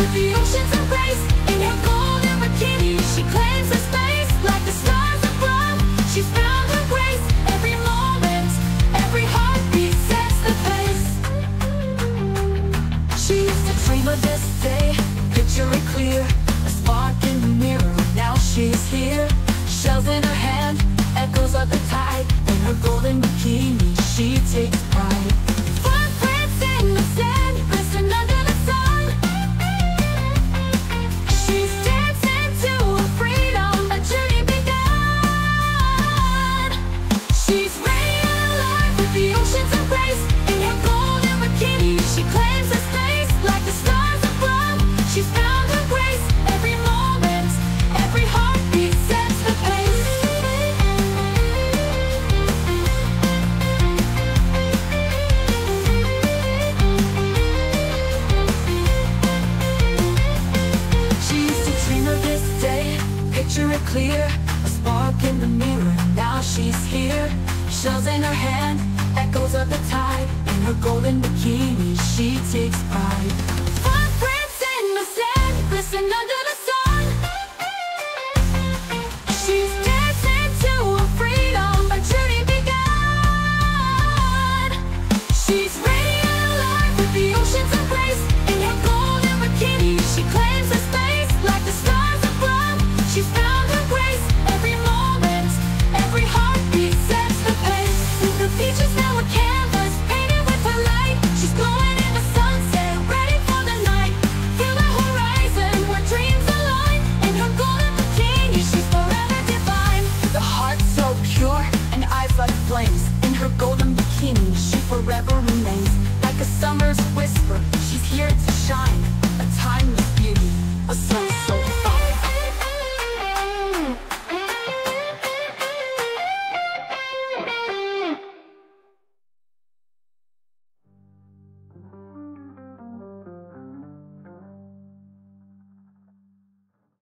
with the oceans of grace. picture it clear. A spark in the mirror, now she's here. Shells in her hand, echoes of the tide. In her golden bikini, she takes pride. summer's.